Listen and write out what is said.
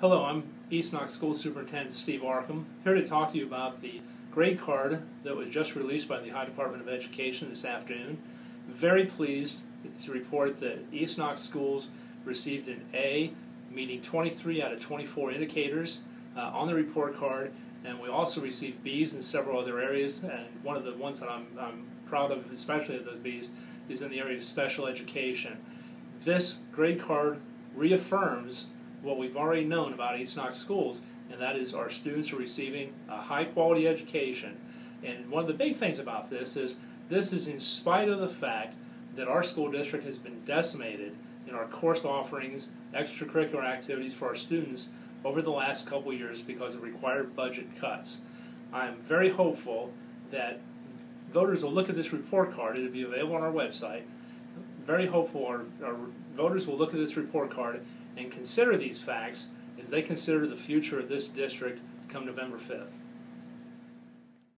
Hello, I'm East Knox School Superintendent Steve Larcomb, here to talk to you about the grade card that was just released by the Ohio Department of Education this afternoon. Very pleased to report that East Knox Schools received an A, meeting 23 out of 24 indicators uh, on the report card, and we also received Bs in several other areas, and one of the ones that I'm, I'm proud of, especially of those Bs, is in the area of special education. This grade card reaffirms what we've already known about East Knox schools, and that is our students are receiving a high quality education. And one of the big things about this is this is in spite of the fact that our school district has been decimated in our course offerings, extracurricular activities for our students over the last couple years because of required budget cuts. I'm very hopeful that voters will look at this report card. It'll be available on our website. Very hopeful our, our voters will look at this report card and consider these facts as they consider the future of this district come November 5th.